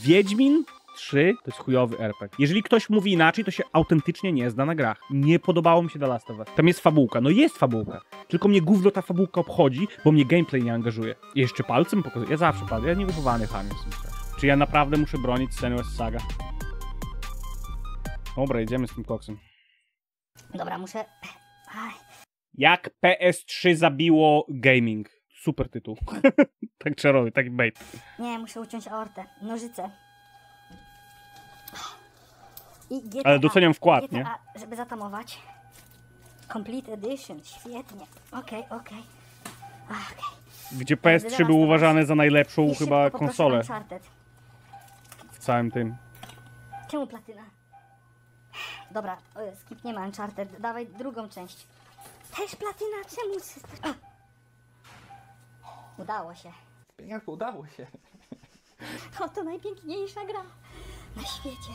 Wiedźmin 3 to jest chujowy RPG. Jeżeli ktoś mówi inaczej, to się autentycznie nie zna na grach. Nie podobało mi się The Last of Us. Tam jest fabułka. No jest fabułka. Tylko mnie gówno ta fabułka obchodzi, bo mnie gameplay nie angażuje. I jeszcze palcem pokazuję. Ja zawsze palcem. Ja nie upowany ham jestem. Czy ja naprawdę muszę bronić Senua's Saga? Dobra, jedziemy z tym koksem. Dobra, muszę... Aj. Jak PS3 zabiło gaming. Super tytuł. tak trzeba robić, taki bait. Nie, muszę uciąć aortę. Nożyce. I GTA, Ale doceniam wkład, GTA, nie? żeby zatamować. Complete Edition, świetnie. Okej, okej. Ach, okej. Gdzie Teraz PS3 to był uważany za najlepszą chyba konsolę Uncharted. w całym tym. Czemu platyna? Dobra, e, skipniemy Uncharted. Dawaj drugą część. Też platyna? Czemu? A! Udało się. Pieniądze udało się. O, to najpiękniejsza gra na świecie.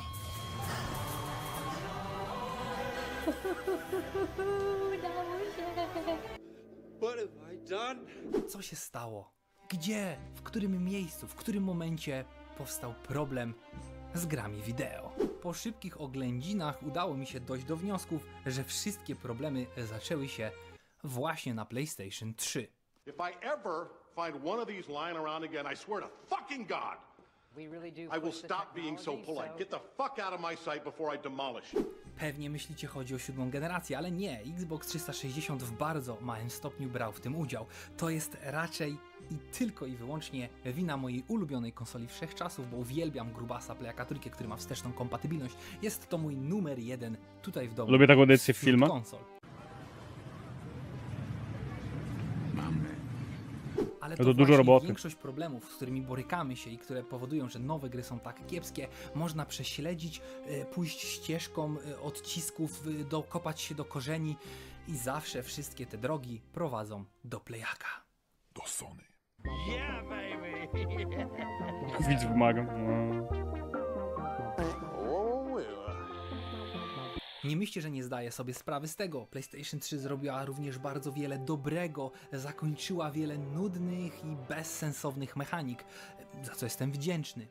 Udało się. What have I done? Co się stało? Gdzie? W którym miejscu? W którym momencie powstał problem z grami wideo? Po szybkich oględzinach udało mi się dojść do wniosków, że wszystkie problemy zaczęły się właśnie na PlayStation 3. If I ever find one of these lying around again, I swear to fucking God, We really do I will stop being so polite. so- Get the fuck out of my sight before I demolish you. Pewnie myślicie chodzi o siódmą generację, ale nie. Xbox 360 w bardzo małym stopniu brał w tym udział. To jest raczej i tylko i wyłącznie wina mojej ulubionej konsoli wszechczasów, bo uwielbiam grubasa Playaka Trójkę, który ma wsteczną kompatybilność. Jest to mój numer jeden tutaj w domu. Lubię taką edycję w filmach. konsol. Ale No to, to dużo roboty. większość problemów, z którymi borykamy się i które powodują, że nowe gry są tak kiepskie, można prześledzić, e, pójść ścieżką e, odcisków, e, dokopać się do korzeni i zawsze wszystkie te drogi prowadzą do Playaka. Widz wymaga. No. Nie myślcie, że nie zdaję sobie sprawy z tego. PlayStation 3 zrobiła również bardzo wiele dobrego, zakończyła wiele nudnych i bezsensownych mechanik, za co jestem wdzięczny.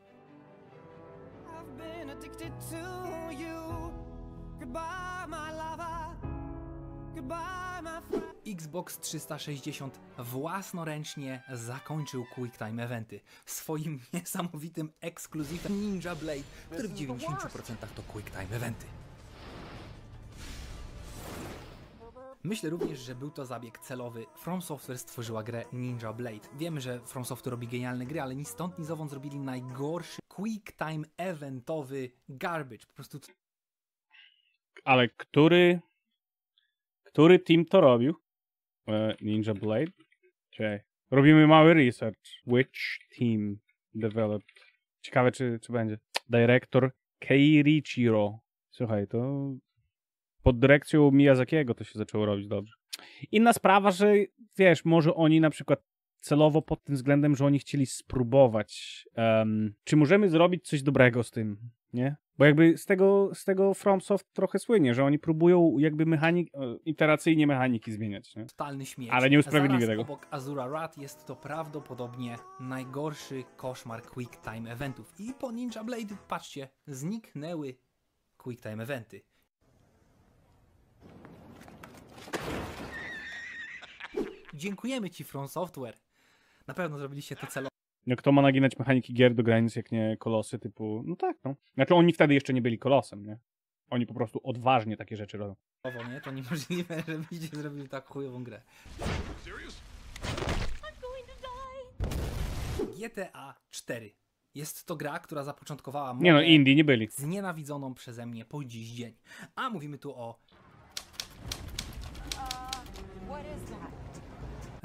Xbox 360 własnoręcznie zakończył QuickTime Eventy swoim niesamowitym ekskluzywem Ninja Blade, który w 90% to QuickTime Eventy. Myślę również, że był to zabieg celowy. From Software stworzyła grę Ninja Blade. Wiemy, że From Software robi genialne gry, ale ni stąd, ni zowąd zrobili najgorszy QuickTime Eventowy garbage. Po prostu Ale który... Który team to robił? E, Ninja Blade? Czekaj. Robimy mały research. Which team developed? Ciekawe, czy, czy będzie. Dyrektor Keirichiro. Słuchaj, to pod dyrekcją Miyazakiego to się zaczęło robić dobrze. Inna sprawa, że wiesz, może oni na przykład celowo pod tym względem, że oni chcieli spróbować, em, czy możemy zrobić coś dobrego z tym, nie? Bo jakby z tego, z tego FromSoft trochę słynie, że oni próbują jakby mechanik, e, iteracyjnie mechaniki zmieniać, nie? totalny śmieć. Ale nie usprawiedliwię tego. obok Azura Rat jest to prawdopodobnie najgorszy koszmar Quick Time Eventów. I po Ninja Blade, patrzcie, zniknęły Quick Time Eventy. Dziękujemy Ci From Software. Na pewno zrobiliście to celowo, No kto ma naginać mechaniki gier do granic, jak nie kolosy typu, no tak, no. Znaczy oni wtedy jeszcze nie byli kolosem, nie? Oni po prostu odważnie takie rzeczy robią. nie? To niemożliwe, żebyście zrobili tak chujową grę. GTA 4. Jest to gra, która zapoczątkowała Nie no, Indie nie byli. znienawidzoną przeze mnie po dziś dzień. A mówimy tu o What is that?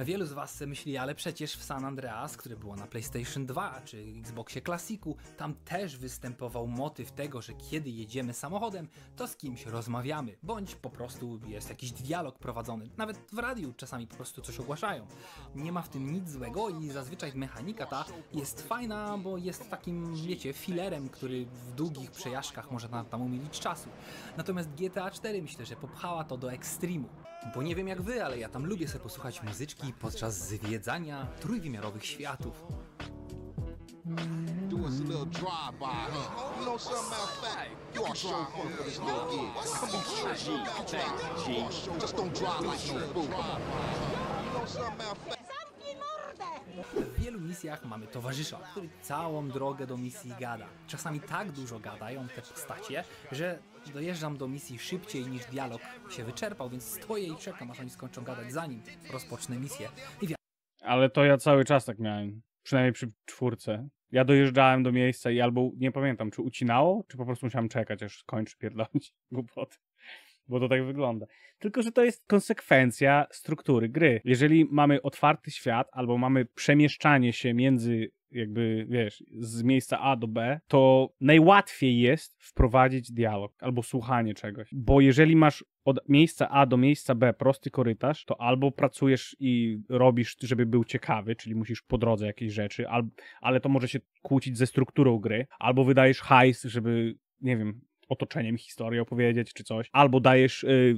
Wielu z Was myśli, ale przecież w San Andreas, które było na PlayStation 2 czy Xboxie Classicu, tam też występował motyw tego, że kiedy jedziemy samochodem, to z kimś rozmawiamy, bądź po prostu jest jakiś dialog prowadzony. Nawet w radiu czasami po prostu coś ogłaszają. Nie ma w tym nic złego i zazwyczaj mechanika ta jest fajna, bo jest takim, wiecie, filerem, który w długich przejażdżkach może nam tam umilić czasu. Natomiast GTA 4 myślę, że popchała to do ekstremu. Bo nie wiem jak wy, ale ja tam lubię sobie posłuchać muzyczki podczas zwiedzania trójwymiarowych światów. Doing Just a little drive-by, huh? You know something, matter of fact, you are chauffeur for this little gig. Come on, show me about you. You are chauffeur. Just don't drive like no fool. You know something, matter of fact. W wielu misjach mamy towarzysza, który całą drogę do misji gada. Czasami tak dużo gadają te postacie, że dojeżdżam do misji szybciej niż dialog się wyczerpał, więc stoję i czekam, aż oni skończą gadać zanim rozpocznę misję. I Ale to ja cały czas tak miałem. Przynajmniej przy czwórce. Ja dojeżdżałem do miejsca i albo nie pamiętam, czy ucinało, czy po prostu musiałem czekać, aż skończy pierdolić głupoty. Bo to tak wygląda. Tylko, że to jest konsekwencja struktury gry. Jeżeli mamy otwarty świat, albo mamy przemieszczanie się między, jakby, wiesz, z miejsca A do B, to najłatwiej jest wprowadzić dialog albo słuchanie czegoś. Bo jeżeli masz od miejsca A do miejsca B prosty korytarz, to albo pracujesz i robisz, żeby był ciekawy, czyli musisz po drodze jakieś rzeczy, al, ale to może się kłócić ze strukturą gry, albo wydajesz hajs, żeby, nie wiem, otoczeniem historii opowiedzieć czy coś, albo dajesz y,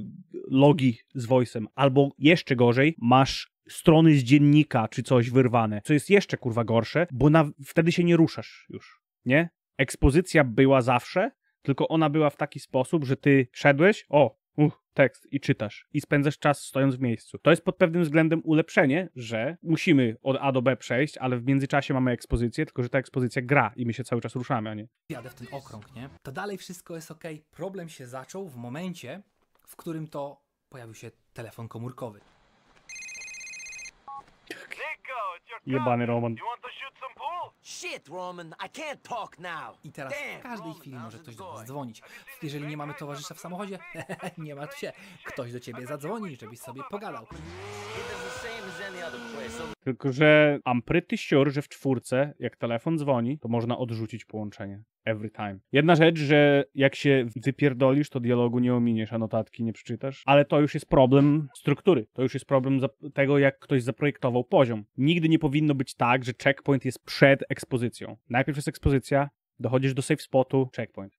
logi z voice'em, albo jeszcze gorzej, masz strony z dziennika czy coś wyrwane, co jest jeszcze kurwa gorsze, bo na, wtedy się nie ruszasz już, nie? Ekspozycja była zawsze, tylko ona była w taki sposób, że ty szedłeś, o, uch, tekst i czytasz i spędzasz czas stojąc w miejscu. To jest pod pewnym względem ulepszenie, że musimy od A do B przejść, ale w międzyczasie mamy ekspozycję, tylko że ta ekspozycja gra i my się cały czas ruszamy, a nie. jadę w ten okrąg, nie? To dalej wszystko jest ok. Problem się zaczął w momencie, w którym to pojawił się telefon komórkowy. Jebany Roman. Shit, Roman, I can't talk now. I teraz w każdej chwili może ktoś do nas dzwonić. Jeżeli nie mamy towarzysza w samochodzie, nie martw się. Ktoś do ciebie zadzwoni, żebyś sobie pogadał. Tylko, że I'm pretty sure, że w czwórce, jak telefon dzwoni, to można odrzucić połączenie. Every time. Jedna rzecz, że jak się wypierdolisz, to dialogu nie ominiesz, a notatki nie przeczytasz, ale to już jest problem struktury. To już jest problem tego, jak ktoś zaprojektował poziom. Nigdy nie powinno być tak, że checkpoint jest przed ekspozycją. Najpierw jest ekspozycja, dochodzisz do safe spotu, checkpoint.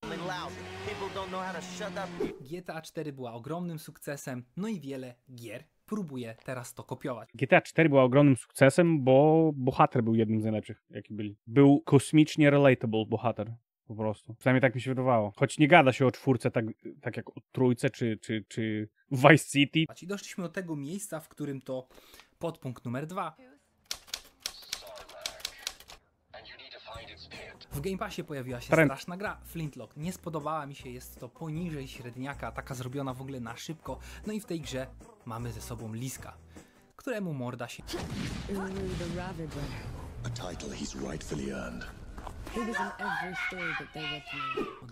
GTA 4 była ogromnym sukcesem, no i wiele gier próbuje teraz to kopiować. GTA 4 była ogromnym sukcesem, bo bohater był jednym z najlepszych, jaki byli. Był kosmicznie relatable bohater. Po prostu. Przynajmniej tak mi się wydawało. Choć nie gada się o czwórce tak, tak jak o trójce czy, czy, czy Vice City. I doszliśmy do tego miejsca, w którym to podpunkt numer dwa. W Game Passie pojawiła się Trend. straszna gra Flintlock. Nie spodobała mi się, jest to poniżej średniaka, taka zrobiona w ogóle na szybko. No i w tej grze mamy ze sobą Liska, któremu morda się to me.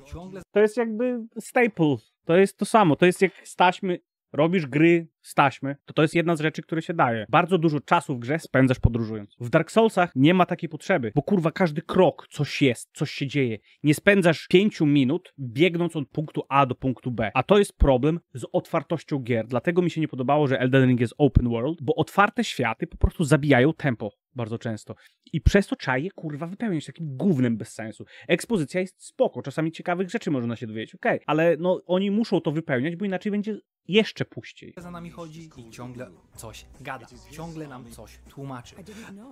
ciągle To jest jakby staple. To jest to samo. To jest jak z taśmy. Robisz gry z taśmy, to to jest jedna z rzeczy, które się daje. Bardzo dużo czasu w grze spędzasz podróżując. W Dark Soulsach nie ma takiej potrzeby, bo kurwa każdy krok coś jest, coś się dzieje. Nie spędzasz pięciu minut biegnąc od punktu A do punktu B. A to jest problem z otwartością gier. Dlatego mi się nie podobało, że Elden Ring jest open world, bo otwarte światy po prostu zabijają tempo bardzo często. I przez to trzeba je kurwa wypełnić takim gównem bez sensu. Ekspozycja jest spoko, czasami ciekawych rzeczy można się dowiedzieć, okej, ale no oni muszą to wypełniać, bo inaczej będzie jeszcze puściej. za nami chodzi i ciągle coś gada. Ciągle nam coś tłumaczy.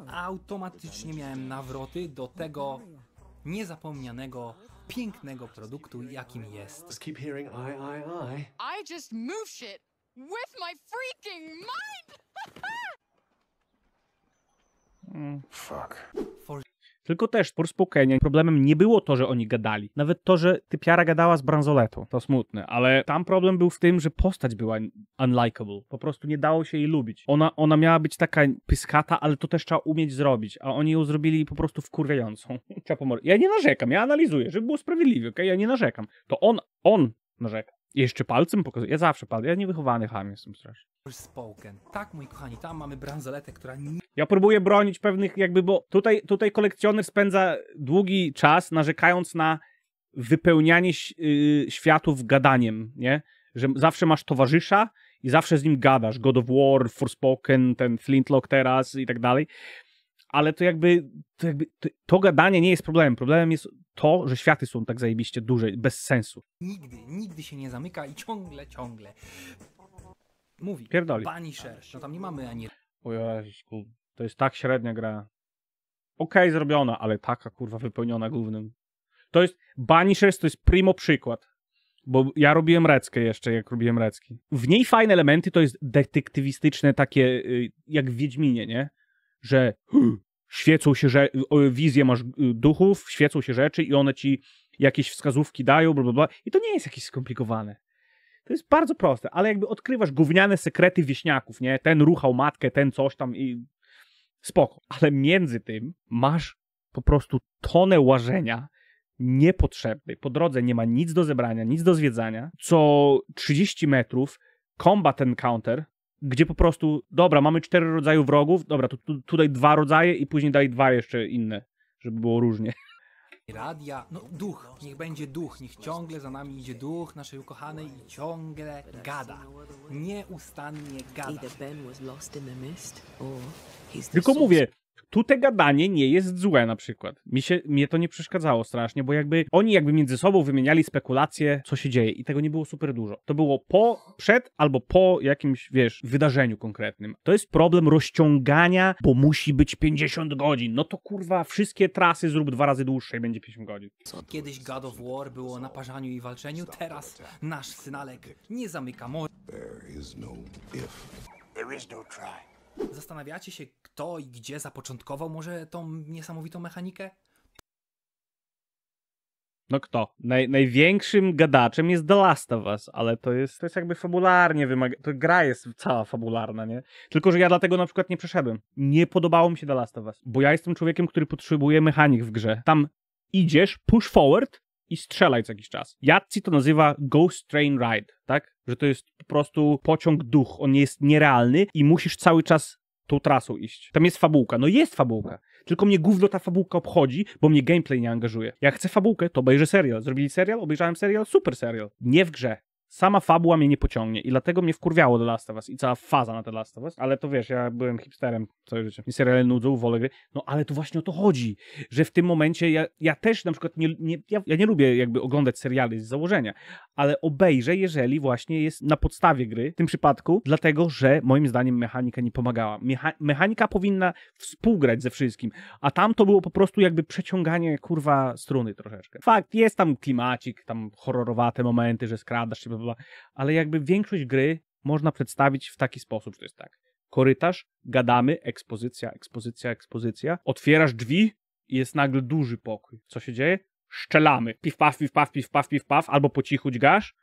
Automatycznie miałem nawroty do tego niezapomnianego, pięknego produktu, jakim jest keep hearing I, I, I. I just move shit with my freaking mind! Fuck. Tylko też w Forspokenie problemem nie było to, że oni gadali. Nawet to, że typiara gadała z bransoletą. To smutne. Ale tam problem był w tym, że postać była unlikable. Po prostu nie dało się jej lubić. Ona, ona miała być taka pyskata, ale to też trzeba umieć zrobić. A oni ją zrobili po prostu wkurwiającą. Ja nie narzekam, ja analizuję, żeby było sprawiedliwie, okej? Ja nie narzekam. To on, on narzeka. I jeszcze palcem pokazuje. Ja zawsze palcem. Ja niewychowany ham jestem strasznie. Spoken. Tak, moi kochani, tam mamy bransoletę, która Ja próbuję bronić pewnych jakby, bo tutaj, tutaj kolekcjoner spędza długi czas narzekając na wypełnianie yy, światów gadaniem, nie? Że zawsze masz towarzysza i zawsze z nim gadasz. God of War, Forspoken, ten Flintlock teraz i tak dalej. Ale to jakby, to jakby, to, gadanie nie jest problemem. Problemem jest to, że światy są tak zajebiście duże, bez sensu. nigdy, nigdy się nie zamyka i ciągle, ciągle mówi. Pierdoli. Punisher. No tam nie mamy ani O to jest tak średnia gra. okej zrobiona, ale taka kurwa wypełniona głównym. To jest, Banishers to jest primo przykład. Bo ja robiłem reckę jeszcze, jak robiłem recki. W niej fajne elementy to jest detektywistyczne takie, y, jak w Wiedźminie, nie? Że świecą się, że o, wizję masz y, duchów, świecą się rzeczy i one ci jakieś wskazówki dają, bla, bla, bla. I to nie jest jakieś skomplikowane. To jest bardzo proste, ale jakby odkrywasz gówniane sekrety wieśniaków, nie? Ten ruchał matkę, ten coś tam i spoko. Ale między tym masz po prostu tonę łażenia niepotrzebnej. Po drodze nie ma nic do zebrania, nic do zwiedzania. Co 30 metrów combat encounter, gdzie po prostu, dobra, mamy cztery rodzaje wrogów, dobra, to tu, tutaj dwa rodzaje i później daj dwa jeszcze inne, żeby było różnie. radia. No duch, niech będzie duch, niech ciągle za nami idzie duch naszej ukochanej i ciągle gada. Nieustannie gada. Tylko mówię, tu te gadanie nie jest złe na przykład. Mi się, mnie to nie przeszkadzało strasznie, bo jakby oni jakby między sobą wymieniali spekulacje, co się dzieje i tego nie było super dużo. To było po, przed albo po jakimś, wiesz, wydarzeniu konkretnym. To jest problem rozciągania, bo musi być 50 godzin. No to kurwa, wszystkie trasy zrób dwa razy dłuższe i będzie 50 godzin. Kiedyś God of War było na parzaniu i walczeniu, teraz nasz synalek nie zamyka morza. There is no if. There is no try. Zastanawiacie się, kto i gdzie zapoczątkował może tą niesamowitą mechanikę? No kto? Naj, największym gadaczem jest The Last of Us, ale to jest, to jest jakby fabularnie wymaga... To gra jest cała fabularna, nie? Tylko, że ja dlatego na przykład nie przeszedłem. Nie podobało mi się The Last of Us, bo ja jestem człowiekiem, który potrzebuje mechanik w grze. Tam idziesz, push forward i strzelaj co jakiś czas. Jadzi to nazywa Ghost Train Ride, tak? Że to jest po prostu pociąg duch, on jest nierealny i musisz cały czas tą trasą iść. Tam jest fabułka. No jest fabułka. Tylko mnie gówno ta fabułka obchodzi, bo mnie gameplay nie angażuje. Jak chcę fabułkę, to obejrzę serial. Zrobili serial, obejrzałem serial, super serial. Nie w grze. Sama fabuła mnie nie pociągnie i dlatego mnie wkurwiało The Last of Us i cała faza na The Last of Us, ale to wiesz, ja byłem hipsterem całe życie. Mi seriale nudzą, wolę gry. No ale to właśnie o to chodzi, że w tym momencie ja, ja też na przykład nie, nie, ja, ja nie lubię jakby oglądać seriali z założenia, ale obejrzę, jeżeli właśnie jest na podstawie gry, w tym przypadku, dlatego, że moim zdaniem mechanika nie pomagała. Mecha mechanika powinna współgrać ze wszystkim, a tam to było po prostu jakby przeciąganie, kurwa, struny troszeczkę. Fakt, jest tam klimacik, tam horrorowate momenty, że skradasz się, bla, bla, ale jakby większość gry można przedstawić w taki sposób, że to jest tak. Korytarz, gadamy, ekspozycja, ekspozycja, ekspozycja, otwierasz drzwi i jest nagle duży pokój. Co się dzieje? Szczelamy. Piw, paf, piw, paf, piw, paf, piw, paf, albo po cichu dźgasz.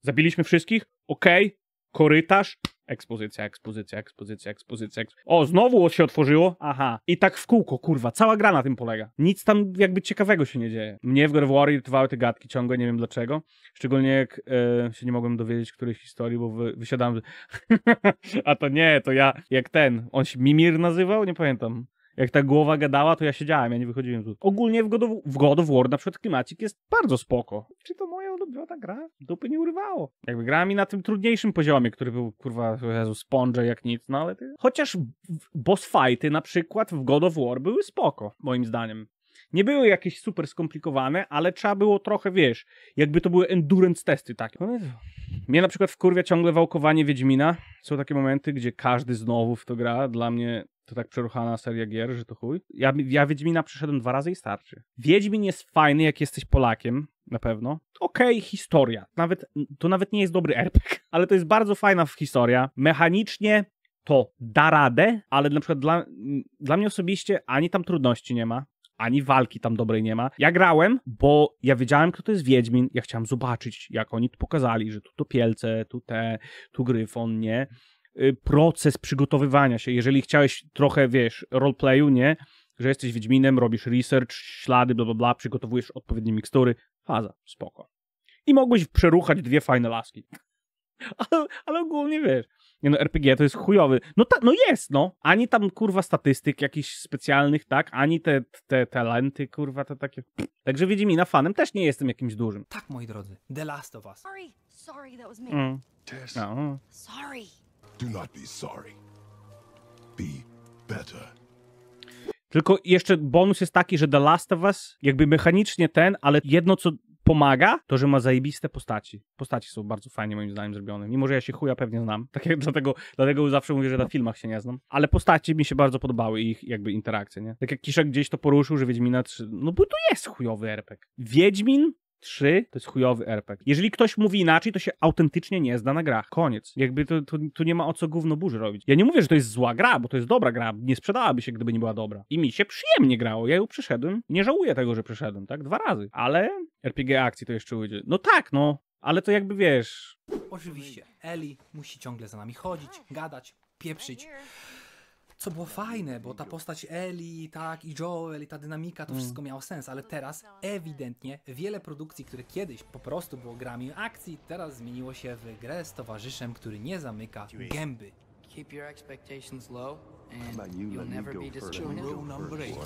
Zabiliśmy wszystkich? Okej. Korytarz. Ekspozycja, ekspozycja, ekspozycja, ekspozycja. Eksp... O, znowu się otworzyło? Aha. I tak w kółko, kurwa. Cała gra na tym polega. Nic tam jakby ciekawego się nie dzieje. Mnie w God of War te gadki ciągle, nie wiem dlaczego. Szczególnie jak e, się nie mogłem dowiedzieć którejś historii, bo wy, wysiadałem. A to nie, to ja, jak ten, on się Mimir nazywał? Nie pamiętam. Jak ta głowa gadała, to ja siedziałem, ja nie wychodziłem tu. Ogólnie w God of, w God of War na przykład klimacik jest bardzo spoko. Czy to moja ulubiona gra? Dupy nie urywało. Jakby grała mi na tym trudniejszym poziomie, który był, kurwa, Jezu, sponge jak nic, no ale... Ty... Chociaż boss fighty na przykład w God of War były spoko, moim zdaniem. Nie były jakieś super skomplikowane, ale trzeba było trochę, wiesz, jakby to były endurance testy takie. Mnie na przykład wkurwia ciągle wałkowanie Wiedźmina. Są takie momenty, gdzie każdy znowu w to gra. Dla mnie to tak przeruchana seria gier, że to chuj. Ja, ja Wiedźmina przeszedłem dwa razy i starczy. Wiedźmin jest fajny, jak jesteś Polakiem, na pewno. Okej, historia. Nawet, to nawet nie jest dobry RPG, ale to jest bardzo fajna historia. Mechanicznie to da radę, ale na przykład dla, dla mnie osobiście ani tam trudności nie ma, ani walki tam dobrej nie ma. Ja grałem, bo ja wiedziałem, kto to jest Wiedźmin. Ja chciałem zobaczyć, jak oni tu pokazali, że tu topielce, tu te, tu gryfon, nie? Y, Proces przygotowywania się. Jeżeli chciałeś trochę, wiesz, roleplayu, nie? Że jesteś Wiedźminem, robisz research, ślady, bla, bla, bla, przygotowujesz odpowiednie mikstury. Faza, spoko. I mogłeś przeruchać dwie fajne laski. Ale, ale ogólnie, wiesz, nie no, RPG to jest chujowy. No, ta, no jest, no. Ani tam, kurwa, statystyk jakichś specjalnych, tak? Ani te, te talenty, kurwa, te takie... Także Wiedźmina fanem też nie jestem jakimś dużym. Tak, moi drodzy, The Last of Us. Sorry, sorry, that was me. Mm. No. Sorry. Do not be sorry. Be better. Tylko jeszcze bonus jest taki, że The Last of Us, jakby mechanicznie ten, ale jedno, co pomaga, to że ma zajebiste postaci. Postaci są bardzo fajnie moim zdaniem zrobione. Mimo, że ja się chuja pewnie znam. Tak jak dlatego, dlatego zawsze mówię, że na filmach się nie znam. Ale postaci mi się bardzo podobały i ich jakby interakcje, nie? Tak jak Kiszek gdzieś to poruszył, że Wiedźmina 3, no bo to jest chujowy RPG. Wiedźmin 3 to jest chujowy RPG. Jeżeli ktoś mówi inaczej, to się autentycznie nie zda na grach. Koniec. Jakby to, to, to nie ma o co gówno burzy robić. Ja nie mówię, że to jest zła gra, bo to jest dobra gra. Nie sprzedałaby się, gdyby nie była dobra. I mi się przyjemnie grało. Ja ją przeszedłem. Nie żałuję tego, że przeszedłem, tak? Dwa razy. Ale RPG akcji to jeszcze ujdzie. No tak, no. Ale to jakby wiesz. Oczywiście, Eli musi ciągle za nami chodzić, gadać, pieprzyć. Co było fajne, bo ta postać Eli, tak, i Joel, i ta dynamika, to wszystko miało sens, ale teraz ewidentnie wiele produkcji, które kiedyś po prostu było grami akcji, teraz zmieniło się w grę z towarzyszem, który nie zamyka gęby. Keep your expectations low, and you'll never be disappointed. Rule number eight.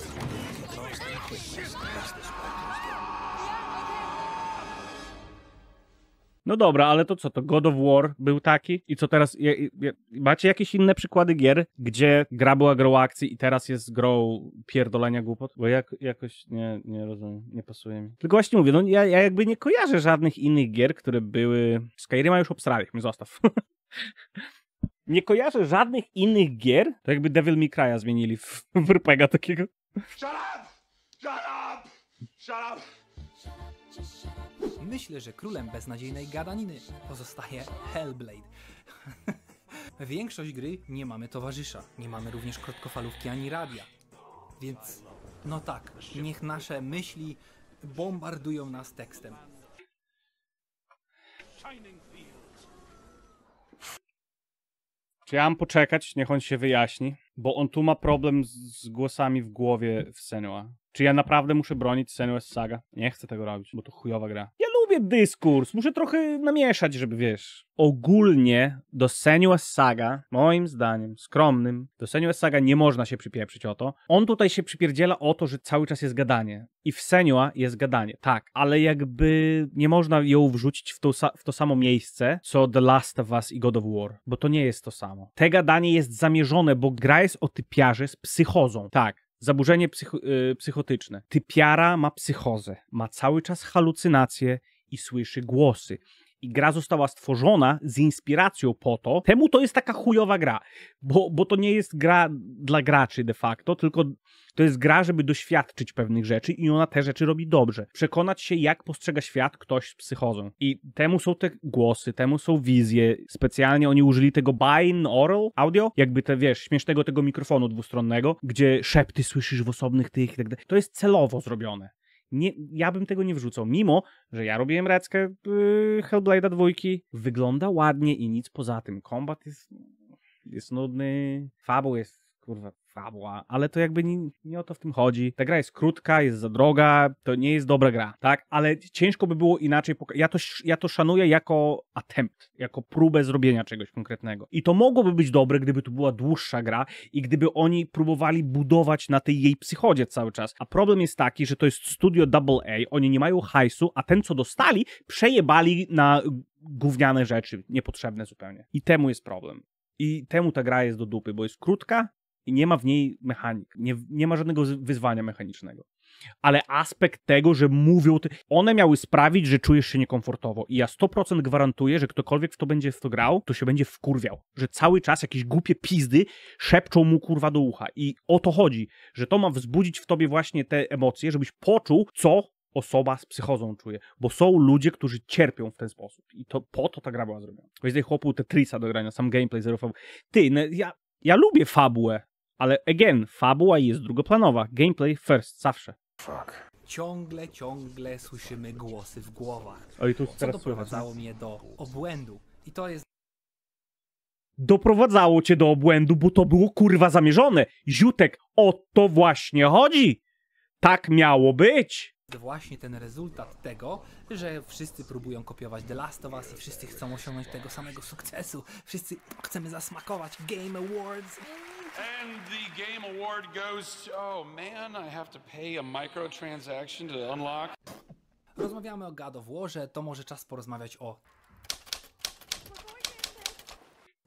No dobra, ale to co, to God of War był taki? I co teraz, je, je, macie jakieś inne przykłady gier, gdzie gra była grą akcji i teraz jest grą pierdolenia głupot? Bo jak, jakoś nie, nie rozumiem, nie pasuje mi. Tylko właśnie mówię, no ja, ja jakby nie kojarzę żadnych innych gier, które były... Skyrima już obstrałych, mi zostaw. nie kojarzę żadnych innych gier, to jakby Devil May Cry'a zmienili w, w RPGa takiego. Shut up! Shut up! Shut up! Myślę, że królem beznadziejnej gadaniny pozostaje Hellblade. Większość gry nie mamy towarzysza, nie mamy również krótkofalówki ani radia. Więc, no tak, niech nasze myśli bombardują nas tekstem. Czy ja mam poczekać, niech on się wyjaśni? Bo on tu ma problem z, z głosami w głowie w Senua. Czy ja naprawdę muszę bronić Senua's Saga? Nie chcę tego robić, bo to chujowa gra. Lubię dyskurs, muszę trochę namieszać, żeby wiesz. Ogólnie do Senua's Saga, moim zdaniem, skromnym, do Senua's Saga nie można się przypieprzyć o to. On tutaj się przypierdziela o to, że cały czas jest gadanie. I w Senua jest gadanie, tak, ale jakby nie można ją wrzucić w to, w to samo miejsce, co The Last of Us i God of War, bo to nie jest to samo. Te gadanie jest zamierzone, bo gra jest o typiarze z psychozą. Tak, zaburzenie psycho- y, psychotyczne. Typiara ma psychozę, ma cały czas halucynacje i słyszy głosy. I gra została stworzona z inspiracją po to. Temu to jest taka chujowa gra, bo, bo to nie jest gra dla graczy de facto, tylko to jest gra, żeby doświadczyć pewnych rzeczy i ona te rzeczy robi dobrze. Przekonać się, jak postrzega świat ktoś z psychozą. I temu są te głosy, temu są wizje. Specjalnie oni użyli tego binaural audio, jakby te, wiesz, śmiesznego tego mikrofonu dwustronnego, gdzie szepty słyszysz w osobnych tych i tak dalej. To jest celowo zrobione. Nie, ja bym tego nie wrzucał, mimo, że ja robiłem reckę yy, Hellblade'a dwójki. Wygląda ładnie i nic poza tym. Kombat jest, jest nudny, fabuł jest, kurwa, fabuła, ale to jakby nie, nie o to w tym chodzi. Ta gra jest krótka, jest za droga, to nie jest dobra gra, tak? Ale ciężko by było inaczej ja to, ja to szanuję jako attempt, jako próbę zrobienia czegoś konkretnego. I to mogłoby być dobre, gdyby to była dłuższa gra i gdyby oni próbowali budować na tej jej psychodzie cały czas. A problem jest taki, że to jest studio AA, oni nie mają hajsu, a ten co dostali, przejebali na gówniane rzeczy, niepotrzebne zupełnie. I temu jest problem. I temu ta gra jest do dupy, bo jest krótka i nie ma w niej mechanik. Nie, nie ma żadnego wyzwania mechanicznego. Ale aspekt tego, że mówią, te- one miały sprawić, że czujesz się niekomfortowo. I ja 100% gwarantuję, że ktokolwiek w to będzie w to grał, to się będzie wkurwiał. Że cały czas jakieś głupie pizdy szepczą mu kurwa do ucha. I o to chodzi, że to ma wzbudzić w tobie właśnie te emocje, żebyś poczuł, co osoba z psychozą czuje. Bo są ludzie, którzy cierpią w ten sposób. I to po to ta gra była zrobiona. Weź daj chłopu Tetrisa do grania, sam gameplay, zero fabuły. Ty, no, ja, ja lubię fabułę, ale again, fabuła jest drugoplanowa. Gameplay first, zawsze. Ciągle, ciągle słyszymy głosy w głowach. Oj, tu Co teraz słychać. doprowadzało mnie do obłędu. I to jest Doprowadzało cię do obłędu, bo to było kurwa zamierzone. Ziutek, o to właśnie chodzi. Tak miało być. właśnie ten rezultat tego, że wszyscy próbują kopiować The Last of Us i wszyscy chcą osiągnąć tego samego sukcesu. Wszyscy chcemy zasmakować Game Awards. And the game award goes to, oh man, I have to pay a microtransaction to unlock. Rozmawiamy o God of Warze, to może czas porozmawiać o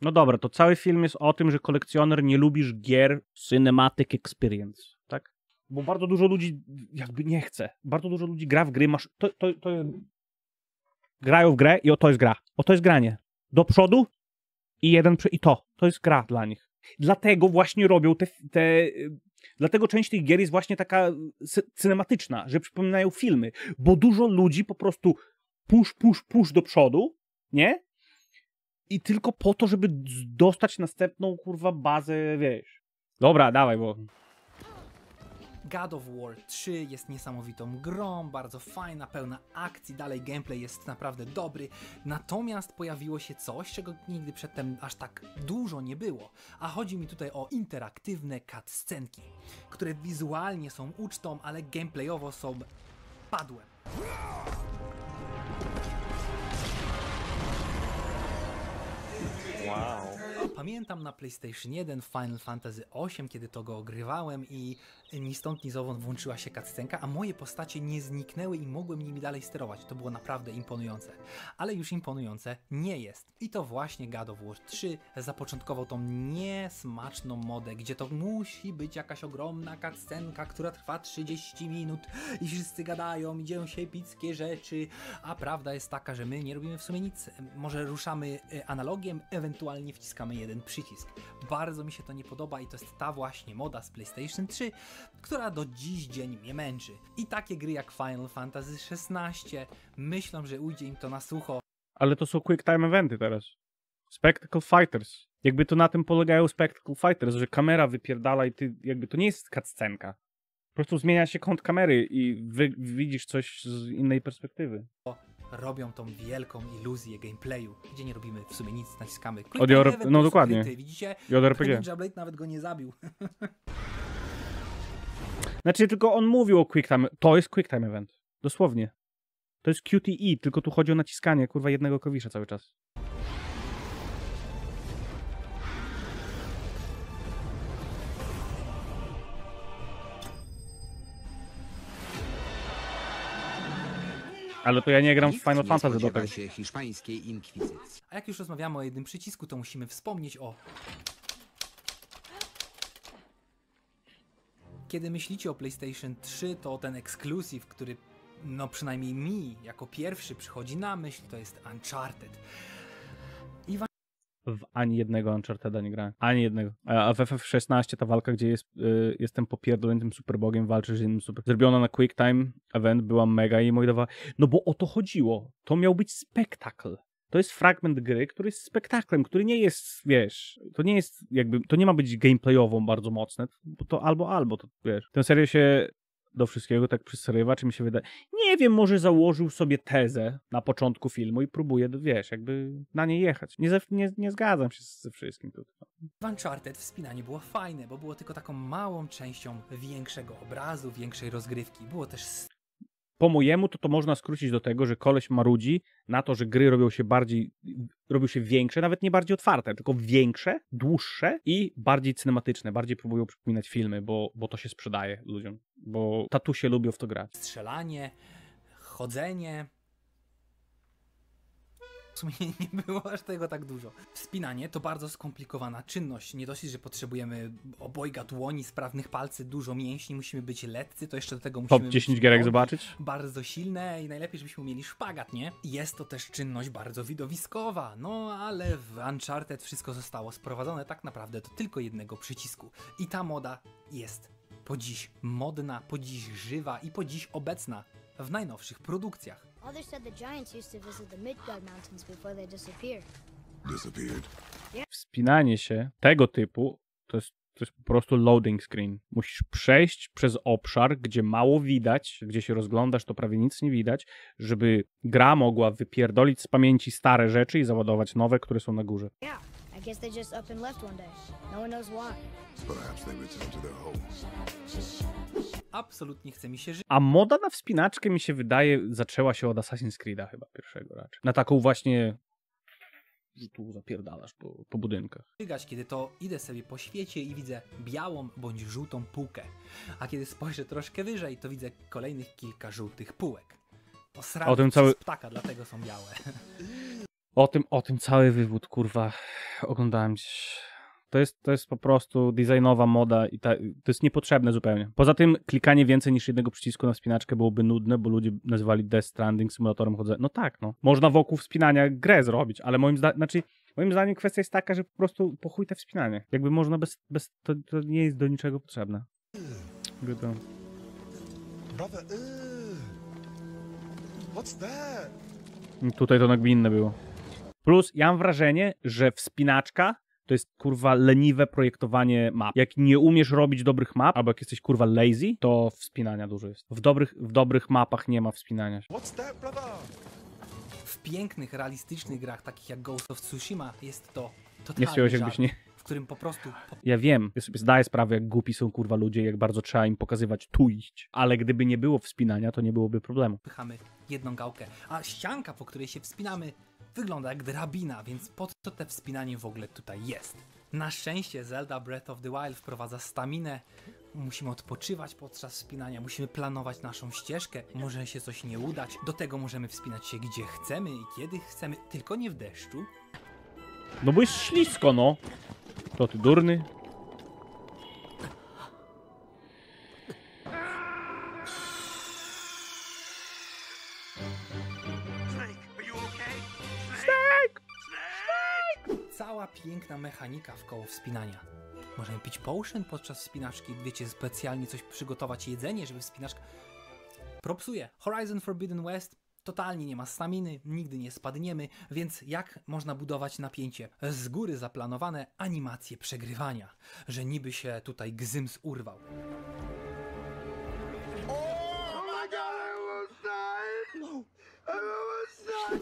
No dobra, to cały film jest o tym, że kolekcjoner nie lubisz gier Cinematic Experience, tak? Bo bardzo dużo ludzi jakby nie chce. Bardzo dużo ludzi gra w gry, masz, to, to, to grają w grę i o to jest gra. O to jest granie. Do przodu i jeden przy- i to. To jest gra dla nich. Dlatego właśnie robią te, te dlatego część tych gier jest właśnie taka cinematyczna, że przypominają filmy, bo dużo ludzi po prostu push, push, push do przodu, nie? I tylko po to, żeby dostać następną, kurwa, bazę, wiesz. Dobra, dawaj, bo... God of War 3 jest niesamowitą grą, bardzo fajna, pełna akcji, dalej gameplay jest naprawdę dobry, natomiast pojawiło się coś, czego nigdy przedtem aż tak dużo nie było, a chodzi mi tutaj o interaktywne cutscenki, które wizualnie są ucztą, ale gameplayowo są padłem. Wow. Pamiętam na PlayStation 1 Final Fantasy VIII, kiedy to go ogrywałem i ni stąd ni zowąd włączyła się cutscenka, a moje postacie nie zniknęły i mogłem nimi dalej sterować. To było naprawdę imponujące. Ale już imponujące nie jest. I to właśnie God of War 3 zapoczątkował tą niesmaczną modę, gdzie to musi być jakaś ogromna cutscenka, która trwa 30 minut i wszyscy gadają, i dzieją się epickie rzeczy, a prawda jest taka, że my nie robimy w sumie nic. Może ruszamy e, analogiem, ewentualnie wciskamy jeden przycisk. Bardzo mi się to nie podoba i to jest ta właśnie moda z PlayStation 3, która do dziś dzień mnie męczy. I takie gry jak Final Fantasy XVI myślą, że ujdzie im to na sucho. Ale to są quick time eventy teraz. Spectacle Fighters. Jakby to na tym polegają Spectacle Fighters, że kamera wypierdala i ty, jakby to nie jest cutscenka. Po prostu zmienia się kąt kamery i wy, widzisz coś z innej perspektywy. Robią tą wielką iluzję gameplayu, gdzie nie robimy w sumie nic, naciskamy. Od JR no dokładnie. Kryty, widzicie? JRPG. Ninja Blade nawet go nie zabił. Znaczy, tylko on mówił o quick time. To jest quick time event. Dosłownie. To jest QTE, tylko tu chodzi o naciskanie, kurwa, jednego klawisza cały czas. Ale to ja nie gram w Final Fantasy do tego. się hiszpańskiej inkwizycji. A jak już rozmawiamy o jednym przycisku, to musimy wspomnieć o. Kiedy myślicie o PlayStation 3, to ten ekskluzyw, który no przynajmniej mi jako pierwszy przychodzi na myśl, to jest Uncharted. W ani jednego Uncharteda nie grałem. Ani jednego. A w FF16 ta walka, gdzie jest, y, jestem popierdolniętym superbogiem, walczysz z innym super... Zrobiona na quick time event, była mega i moi dawała... No bo o to chodziło. To miał być spektakl. To jest fragment gry, który jest spektaklem, który nie jest, wiesz, to nie jest jakby, to nie ma być gameplayową bardzo mocne, bo to albo, albo, to wiesz. Ten serio się do wszystkiego tak przysyrywa, czy mi się wydaje. Nie wiem, może założył sobie tezę na początku filmu i próbuje, wiesz, jakby na niej jechać. Nie, nie, nie zgadzam się ze wszystkim tutaj. w Uncharted wspinanie było fajne, bo było tylko taką małą częścią większego obrazu, większej rozgrywki. Było też Po mojemu to to można skrócić do tego, że koleś marudzi na to, że gry robią się bardziej, robią się większe, nawet nie bardziej otwarte, tylko większe, dłuższe i bardziej cinematyczne, bardziej próbują przypominać filmy, bo, bo to się sprzedaje ludziom, bo tatusie lubią w to grać. strzelanie, chodzenie. W sumie nie było aż tego tak dużo. Wspinanie to bardzo skomplikowana czynność. Nie dosyć, że potrzebujemy obojga dłoni, sprawnych palcy, dużo mięśni, musimy być letcy, to jeszcze do tego musimy Top 10 być gierek zobaczyć? Bardzo silne i najlepiej, żebyśmy mieli szpagat, nie? Jest to też czynność bardzo widowiskowa, no ale w Uncharted wszystko zostało sprowadzone tak naprawdę do tylko jednego przycisku. I ta moda jest po dziś modna, po dziś żywa i po dziś obecna w najnowszych produkcjach. Others said the giants used to visit the Midgard Mountains before they disappeared. Disappeared. Wspinanie się tego typu to jest, to jest po prostu loading screen. Musisz przejść przez obszar, gdzie mało widać, gdzie się rozglądasz, to prawie nic nie widać, żeby gra mogła wypierdolić z pamięci stare rzeczy i załadować nowe, które są na górze. Yeah, guess they just up and left one day. No one knows why. Perhaps they returned to their home. Absolutnie chce mi się żyć. A moda na wspinaczkę mi się wydaje zaczęła się od Assassin's Creed'a chyba pierwszego raczej. Na taką właśnie że tu zapierdalasz po, po budynkach. żygać, kiedy to idę sobie po świecie i widzę białą bądź żółtą półkę. A kiedy spojrzę troszkę wyżej, to widzę kolejnych kilka żółtych półek. Osrane O tym cały- ptaka, dlatego są białe. O tym, o tym cały wywód, kurwa, oglądałem gdzieś To jest, to jest po prostu designowa moda i ta, to jest niepotrzebne zupełnie. Poza tym klikanie więcej niż jednego przycisku na wspinaczkę byłoby nudne, bo ludzie nazywali Death Stranding symulatorem chodzenia. No tak, no. Można wokół wspinania grę zrobić, ale moim zdaniem, znaczy, moim zdaniem kwestia jest taka, że po prostu po chuj te wspinanie. Jakby można bez, bez to, to nie jest do niczego potrzebne. Jakby to... Brother. What's that? Tutaj to nagminne było. Plus, ja mam wrażenie, że wspinaczka to jest kurwa leniwe projektowanie map. Jak nie umiesz robić dobrych map, albo jak jesteś kurwa lazy, to wspinania dużo jest. W dobrych, w dobrych mapach nie ma wspinania. What's that, brother? W pięknych, realistycznych grach, takich jak Ghost of Tsushima, jest to totalny Nie chciałeś jakbyś nie... w którym po prostu Ja wiem, ja sobie zdaję sprawę, jak głupi są kurwa ludzie, jak bardzo trzeba im pokazywać tu iść. Ale gdyby nie było wspinania, to nie byłoby problemu. popychamy jedną gałkę, a ścianka, po której się wspinamy, wygląda jak drabina, więc po co te wspinanie w ogóle tutaj jest? Na szczęście Zelda Breath of the Wild wprowadza staminę, musimy odpoczywać podczas wspinania, musimy planować naszą ścieżkę, może się coś nie udać, do tego możemy wspinać się gdzie chcemy i kiedy chcemy, tylko nie w deszczu. No bo jest ślisko, no. To ty durny. Piękna mechanika w koło wspinania. Możemy pić potion podczas wspinaczki, wiecie, specjalnie coś przygotować, jedzenie, żeby wspinaczka... Propsuje. Horizon Forbidden West totalnie nie ma staminy, nigdy nie spadniemy, więc jak można budować napięcie? Z góry zaplanowane animacje przegrywania, że niby się tutaj gzyms urwał.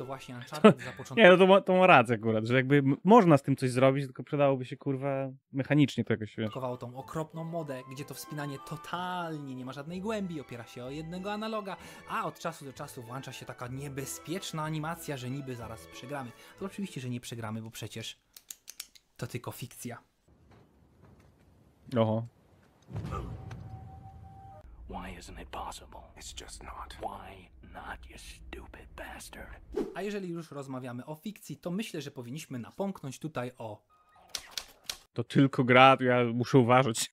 To właśnie Uncharted zapoczątkował. Nie, no to ma, to ma rację akurat, że jakby można z tym coś zrobić, tylko przydałoby się kurwa mechanicznie to jakoś, wiesz. tą okropną modę, gdzie to wspinanie totalnie nie ma żadnej głębi, opiera się o jednego analoga, a od czasu do czasu włącza się taka niebezpieczna animacja, że niby zaraz przegramy. To oczywiście, że nie przegramy, bo przecież to tylko fikcja. Oho. Why isn't it possible? It's just not. Why not, you stupid bastard? A jeżeli już rozmawiamy o fikcji, to myślę, że powinniśmy napomknąć tutaj o To tylko gra, ja muszę uważać.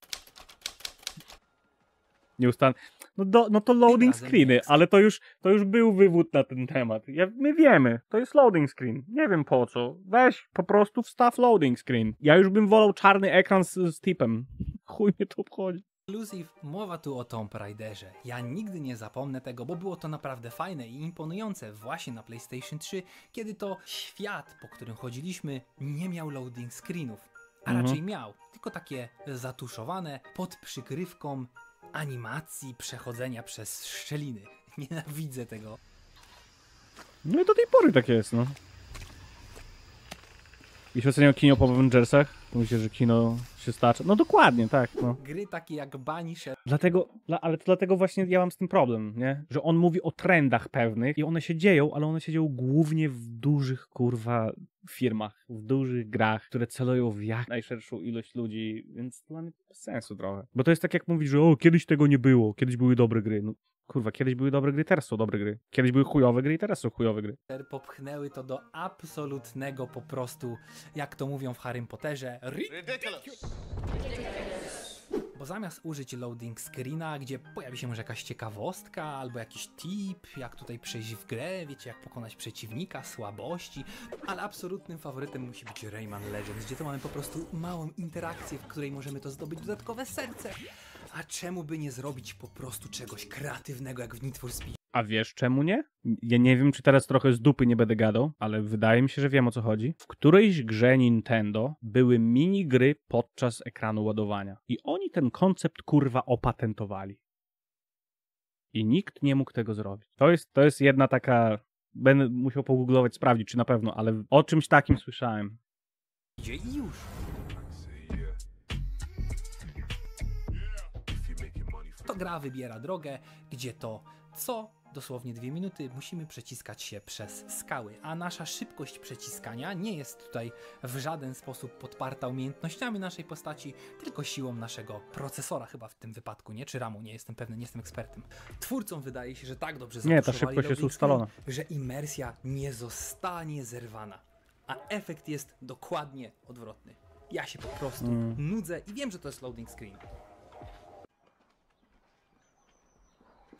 Nieustannie. No, do, no to loading screeny, ale to już, to już był wywód na ten temat. Ja, my wiemy, to jest loading screen. Nie wiem po co. Weź, po prostu wstaw loading screen. Ja już bym wolał czarny ekran z, z tipem. Chuj mnie to obchodzi. Exclusive, mowa tu o Tomb Raiderze. Ja nigdy nie zapomnę tego, bo było to naprawdę fajne i imponujące właśnie na PlayStation 3, kiedy to świat, po którym chodziliśmy, nie miał loading screenów. A Mhm. raczej miał, tylko takie zatuszowane pod przykrywką animacji przechodzenia przez szczeliny. Nienawidzę tego. No i do tej pory tak jest, no. Jeśli oceniał kino po Avengersach, to myślę, że kino się stacza. No dokładnie, tak, no. Gry takie jak Banisher Dlatego, dla, ale to dlatego właśnie ja mam z tym problem, nie? Że on mówi o trendach pewnych i one się dzieją, ale one się dzieją głównie w dużych, kurwa, firmach, w dużych grach, które celują w jak najszerszą ilość ludzi, więc to bez sensu trochę. Bo to jest tak jak mówić, że o, kiedyś tego nie było, kiedyś były dobre gry. No, kurwa, kiedyś były dobre gry, teraz są dobre gry. Kiedyś były chujowe gry teraz są chujowe gry. popchnęły to do absolutnego po prostu, jak to mówią w Harrym Potterze, Ridiculous. Bo zamiast użyć loading screena, gdzie pojawi się może jakaś ciekawostka albo jakiś tip, jak tutaj przejść w grę, wiecie, jak pokonać przeciwnika, słabości, ale absolutnym faworytem musi być Rayman Legends, gdzie to mamy po prostu małą interakcję, w której możemy to zdobyć dodatkowe serce. A czemu by nie zrobić po prostu czegoś kreatywnego jak w Need for Speed? A wiesz czemu nie? Ja nie wiem, czy teraz trochę z dupy nie będę gadał, ale wydaje mi się, że wiem o co chodzi. W którejś grze Nintendo były minigry podczas ekranu ładowania. I oni ten koncept kurwa opatentowali. I nikt nie mógł tego zrobić. To jest, to jest jedna taka. Będę musiał pogooglować, sprawdzić, czy na pewno, ale o czymś takim słyszałem. Idzie i już. To gra wybiera drogę, gdzie to co dosłownie dwie minuty musimy przeciskać się przez skały, a nasza szybkość przeciskania nie jest tutaj w żaden sposób podparta umiejętnościami naszej postaci, tylko siłą naszego procesora chyba w tym wypadku, nie? Czy ramu, nie jestem pewny, nie jestem ekspertem. Twórcom wydaje się, że tak dobrze Nie, ta szybkość jest ustalona. że imersja nie zostanie zerwana, a efekt jest dokładnie odwrotny. Ja się po prostu Mm. nudzę i wiem, że to jest loading screen.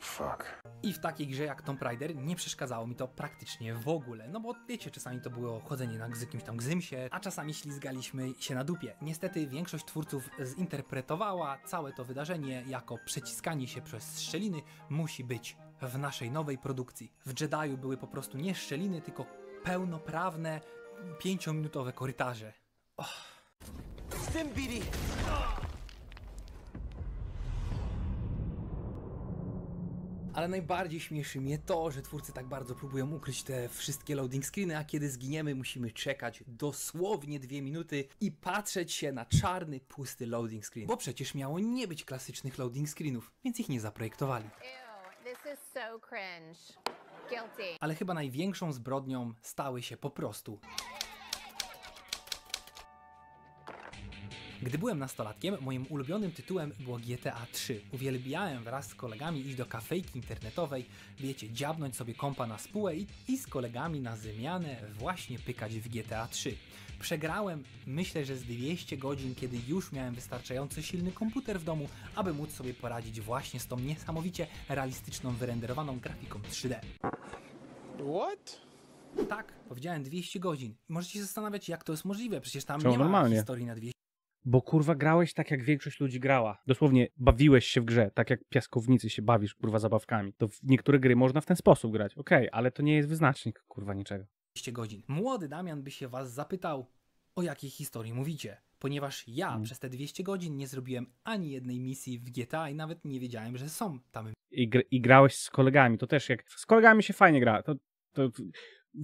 Fuck. I w takiej grze jak Tomb Raider nie przeszkadzało mi to praktycznie w ogóle. No bo wiecie, czasami to było chodzenie na z jakimś tam gzymsie, a czasami ślizgaliśmy się na dupie. Niestety większość twórców zinterpretowała całe to wydarzenie jako przeciskanie się przez szczeliny musi być w naszej nowej produkcji. W Jedi'u były po prostu nie szczeliny, tylko pełnoprawne, pięciominutowe korytarze. Stimbidi. Ale najbardziej śmieszy mnie to, że twórcy tak bardzo próbują ukryć te wszystkie loading screeny, a kiedy zginiemy, musimy czekać dosłownie dwie minuty i patrzeć się na czarny, pusty loading screen. Bo przecież miało nie być klasycznych loading screenów, więc ich nie zaprojektowali. Ale chyba największą zbrodnią stały się po prostu. Gdy byłem nastolatkiem, moim ulubionym tytułem było GTA 3. Uwielbiałem wraz z kolegami iść do kafejki internetowej, wiecie, dziabnąć sobie kompa na spółę i, i z kolegami na zmianę właśnie pykać w GTA 3. Przegrałem, myślę, że z 200 godzin, kiedy już miałem wystarczająco silny komputer w domu, aby móc sobie poradzić właśnie z tą niesamowicie realistyczną, wyrenderowaną grafiką 3D. What? Tak, powiedziałem 200 godzin. Możecie się zastanawiać, jak to jest możliwe, przecież tam Czemu nie ma normalnie? historii na 200 Bo kurwa grałeś tak, jak większość ludzi grała. Dosłownie bawiłeś się w grze, tak jak piaskownicy się bawisz, kurwa, zabawkami. To w niektóre gry można w ten sposób grać, okej, ale to nie jest wyznacznik, kurwa, niczego. 200 godzin. Młody Damian by się was zapytał, o jakiej historii mówicie, ponieważ ja Mm. przez te 200 godzin nie zrobiłem ani jednej misji w GTA i nawet nie wiedziałem, że są tam I, gr- I grałeś z kolegami, to też jak... Z kolegami się fajnie gra, to... to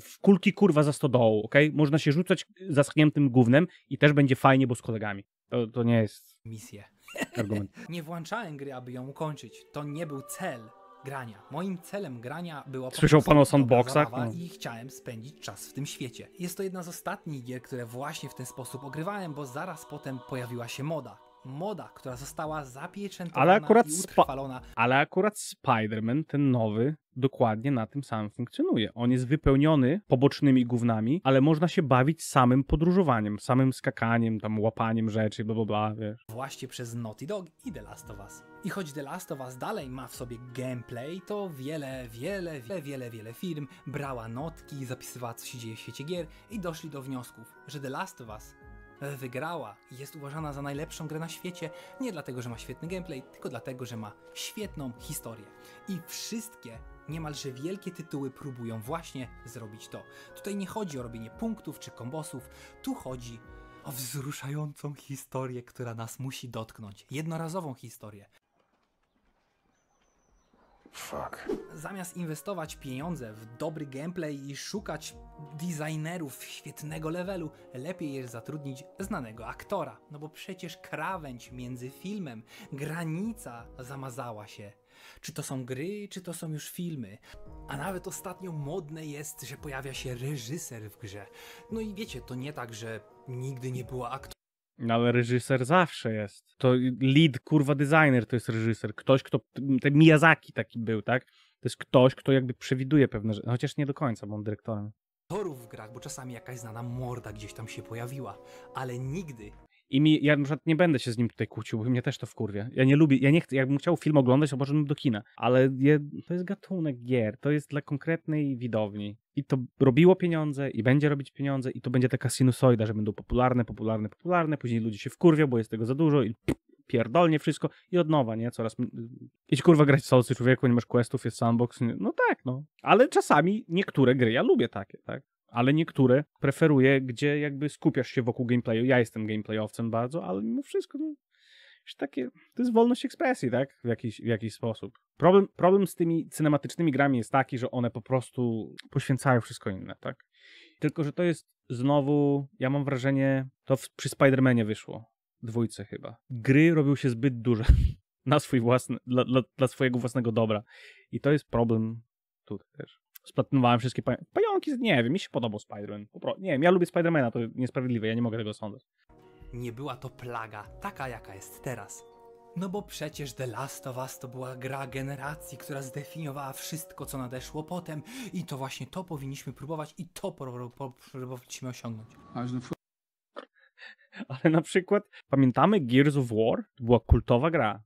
w kulki kurwa za stodołą, okej? Można się rzucać zaschniętym gównem i też będzie fajnie, bo z kolegami. To, to nie jest misje. argument. Nie włączałem gry, aby ją ukończyć. To nie był cel grania. Moim celem grania była Słyszał pan o sandboxach? No. i chciałem spędzić czas w tym świecie. Jest to jedna z ostatnich gier, które właśnie w ten sposób ogrywałem, bo zaraz potem pojawiła się moda. Moda, która została zapieczętowana Ale akurat, i utrwalona. ale akurat Spider-Man, ten nowy, dokładnie na tym samym funkcjonuje. On jest wypełniony pobocznymi gównami, ale można się bawić samym podróżowaniem, samym skakaniem, tam łapaniem rzeczy, bla bla bla, wiesz. właśnie przez Naughty Dog i The Last of Us. I choć The Last of Us dalej ma w sobie gameplay, to wiele, wiele, wiele, wiele, wiele firm brała notki, zapisywała co się dzieje w świecie gier i doszli do wniosków, że The Last of Us wygrała i jest uważana za najlepszą grę na świecie, nie dlatego, że ma świetny gameplay, tylko dlatego, że ma świetną historię. I wszystkie niemalże wielkie tytuły próbują właśnie zrobić to. Tutaj nie chodzi o robienie punktów czy kombosów, tu chodzi o wzruszającą historię, która nas musi dotknąć. Jednorazową historię. Fuck. Zamiast inwestować pieniądze w dobry gameplay i szukać designerów świetnego levelu, lepiej jest zatrudnić znanego aktora. No bo przecież krawędź między filmem, granica zamazała się. Czy to są gry, czy to są już filmy. A nawet ostatnio modne jest, że pojawia się reżyser w grze. No i wiecie, to nie tak, że nigdy nie było aktora. No ale reżyser zawsze jest. To lead, kurwa, designer to jest reżyser. Ktoś, kto, ten Miyazaki taki był, tak? To jest ktoś, kto jakby przewiduje pewne rzeczy, chociaż nie do końca, bo on dyrektorem. aktorów w grach, bo czasami jakaś znana morda gdzieś tam się pojawiła, ale nigdy I mi, ja na przykład nie będę się z nim tutaj kłócił, bo mnie też to wkurwia. Ja nie lubię, ja nie chcę, jakbym chciał film oglądać, to poszedłbym do kina. Ale je, to jest gatunek gier, to jest dla konkretnej widowni. I to robiło pieniądze, i będzie robić pieniądze, i to będzie taka sinusoida, że będą popularne, popularne, popularne, później ludzie się wkurwią, bo jest tego za dużo i pierdolnie wszystko i od nowa, nie? Coraz... m- Idź kurwa grać w solcy człowieku, nie masz questów, jest sandbox. Nie? No tak, no. Ale czasami niektóre gry, ja lubię takie, tak? ale niektóre preferuję, gdzie jakby skupiasz się wokół gameplayu. Ja jestem gameplayowcem bardzo, ale mimo wszystko no, takie, to jest wolność ekspresji, tak? W jakiś, w jakiś sposób. Problem, problem z tymi cinematycznymi grami jest taki, że one po prostu poświęcają wszystko inne, tak? Tylko, że to jest znowu, ja mam wrażenie, to w, przy Spider-Manie wyszło. Dwójce chyba. Gry robią się zbyt duże na swój własny, dla, dla, dla swojego własnego dobra. I to jest problem tutaj też splatynowałem wszystkie pająki. Pająki, nie wiem, mi się podobał Spider-Man. Nie wiem, ja lubię Spidermana, to niesprawiedliwe, ja nie mogę tego osądzać. Nie była to plaga, taka jaka jest teraz. No bo przecież The Last of Us to była gra generacji, która zdefiniowała wszystko, co nadeszło potem i to właśnie to powinniśmy próbować i to po- po- powinniśmy osiągnąć. Ale na przykład, pamiętamy Gears of War? To była kultowa gra.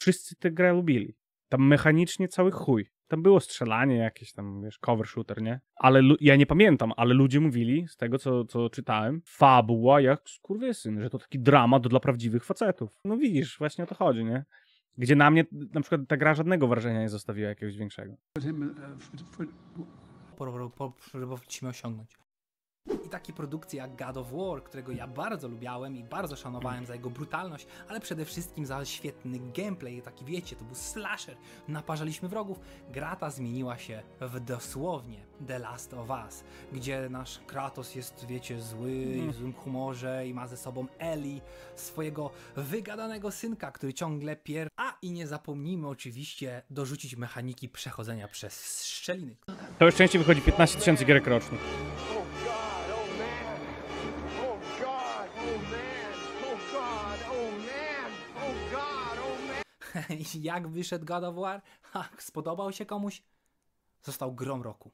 Wszyscy tę grę lubili. Tam mechanicznie cały chuj. Tam było strzelanie jakieś tam, wiesz, cover shooter, nie? Ale ja nie pamiętam, ale ludzie mówili, z tego co, co czytałem, fabuła jak skurwysyn, że to taki dramat dla prawdziwych facetów. No widzisz, właśnie o to chodzi, nie? Gdzie na mnie na przykład ta gra żadnego wrażenia nie zostawiła jakiegoś większego. próbowaliśmy osiągnąć. I takie produkcje jak God of War, którego ja bardzo lubiałem i bardzo szanowałem za jego brutalność, ale przede wszystkim za świetny gameplay, taki wiecie, to był slasher, naparzaliśmy wrogów. Gra ta zmieniła się w dosłownie The Last of Us, gdzie nasz Kratos jest, wiecie, zły i w złym humorze i ma ze sobą Eli, swojego wygadanego synka, który ciągle pier... A i nie zapomnijmy oczywiście dorzucić mechaniki przechodzenia przez szczeliny. To już częściej wychodzi 15 tysięcy gierek rocznie. Jak wyszedł God of War? Ha, spodobał się komuś? Został grom roku.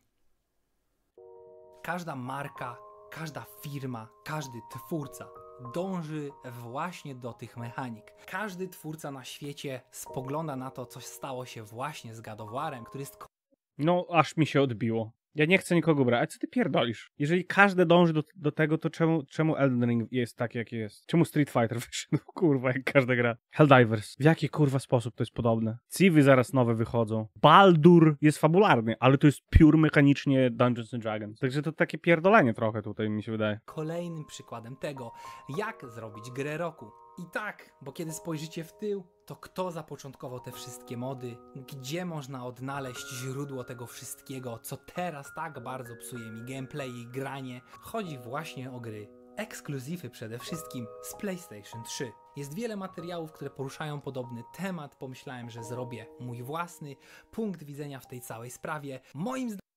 Każda marka, każda firma, każdy twórca dąży właśnie do tych mechanik. Każdy twórca na świecie spogląda na to, co stało się właśnie z God of Warem, który jest No, aż mi się odbiło. Ja nie chcę nikogo brać. Ale co ty pierdolisz? Jeżeli każdy dąży do, do tego, to czemu, czemu Elden Ring jest tak, jak jest? Czemu Street Fighter wyszedł, kurwa, jak każda gra? Helldivers. W jaki, kurwa, sposób to jest podobne? Civi zaraz nowe wychodzą. Baldur jest fabularny, ale to jest pure mechanicznie Dungeons and Dragons. Także to takie pierdolenie trochę tutaj, mi się wydaje. kolejnym przykładem tego, jak zrobić grę roku. I tak, bo kiedy spojrzycie w tył, to kto zapoczątkował te wszystkie mody? Gdzie można odnaleźć źródło tego wszystkiego, co teraz tak bardzo psuje mi gameplay i granie? Chodzi właśnie o gry. Ekskluzywy przede wszystkim z PlayStation 3. Jest wiele materiałów, które poruszają podobny temat. Pomyślałem, że zrobię mój własny punkt widzenia w tej całej sprawie. Moim zdaniem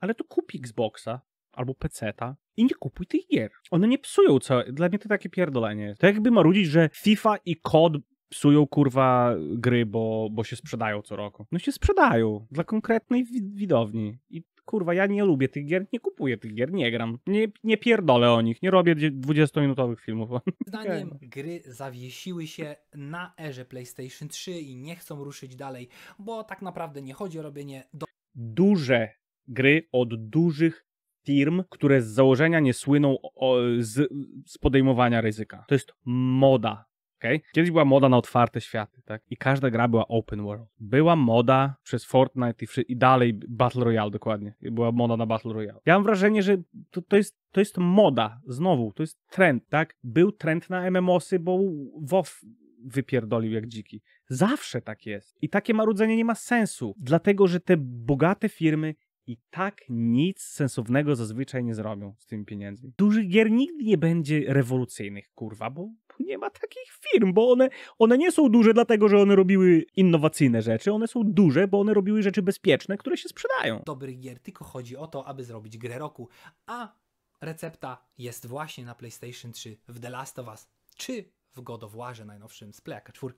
Ale to kup Xboxa albo PC-ta i nie kupuj tych gier. One nie psują co. Dla mnie to takie pierdolenie. To jakby marudzić, że FIFA i COD psują kurwa gry, bo, bo się sprzedają co roku. No się sprzedają dla konkretnej wi- widowni. I kurwa, ja nie lubię tych gier, nie kupuję tych gier, nie gram. Nie, nie pierdolę o nich, nie robię dzie- 20-minutowych filmów. zdaniem gry zawiesiły się na erze PlayStation 3 i nie chcą ruszyć dalej, bo tak naprawdę nie chodzi o robienie do duże gry od dużych firm, które z założenia nie słyną o, z, z podejmowania ryzyka. To jest moda. Okay? Kiedyś była moda na otwarte światy, tak? I każda gra była open world. Była moda przez Fortnite i, i dalej Battle Royale dokładnie. Była moda na Battle Royale. Ja mam wrażenie, że to, to, jest, to jest moda. Znowu, to jest trend, tak? Był trend na MMOsy, bo WoW wypierdolił jak dziki. Zawsze tak jest. I takie marudzenie nie ma sensu, dlatego że te bogate firmy i tak nic sensownego zazwyczaj nie zrobią z tymi pieniędzmi. Dużych gier nigdy nie będzie rewolucyjnych, kurwa, bo nie ma takich firm, bo one, one nie są duże dlatego, że one robiły innowacyjne rzeczy, one są duże, bo one robiły rzeczy bezpieczne, które się sprzedają. dobrych gier, tylko chodzi o to, aby zrobić grę roku. A recepta jest właśnie na PlayStation 3 w The Last of Us, czy w God of Warze najnowszym z Playaka 4.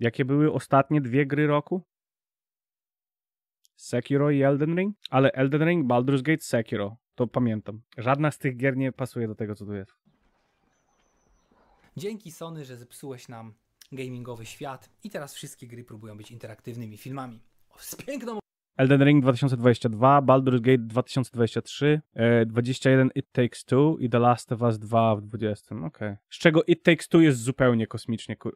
Jakie były ostatnie dwie gry roku? Sekiro i Elden Ring? Ale Elden Ring, Baldur's Gate, Sekiro. To pamiętam. Żadna z tych gier nie pasuje do tego, co tu jest. Dzięki Sony, że zepsułeś nam gamingowy świat i teraz wszystkie gry próbują być interaktywnymi filmami. Z piękną Elden Ring 2022, Baldur's Gate 2023, e, 21 It Takes Two i The Last of Us 2 w 20. Okej. Z czego It Takes Two jest zupełnie kosmicznie, ko,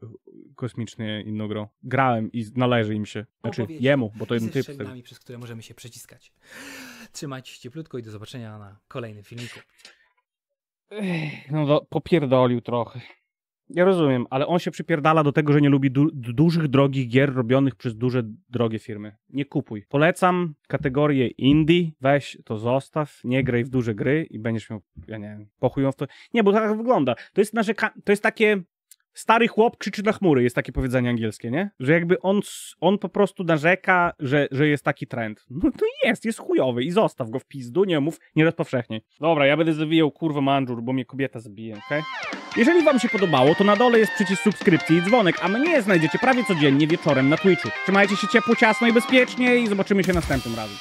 kosmicznie inną grą. Grałem i należy im się. Znaczy opowiedzi jemu, bo to jeden typ. szczelinami, przez które możemy się przeciskać. Trzymajcie się cieplutko i do zobaczenia na kolejnym filmiku. Ech, No do, popierdolił trochę. Ja rozumiem, ale on się przypierdala do tego, że nie lubi du dużych, drogich gier robionych przez duże, drogie firmy. Nie kupuj. Polecam kategorię indie, weź to zostaw, nie graj w duże gry i będziesz miał, ja nie wiem, pochują w to. Nie, bo tak wygląda. To jest narzeka... to jest takie stary chłop krzyczy na chmury, jest takie powiedzenie angielskie, nie? Że jakby on, on po prostu narzeka, że, że jest taki trend. No to jest, jest chujowy i zostaw go w pizdu, nie mów, nie rozpowszechniaj. Dobra, ja będę zawijał kurwa manżur, bo mnie kobieta zabije, okej? Jeżeli wam się podobało, to na dole jest przycisk subskrypcji i dzwonek, a mnie znajdziecie prawie codziennie wieczorem na Twitchu. Trzymajcie się ciepło, ciasno i bezpiecznie i zobaczymy się następnym razem.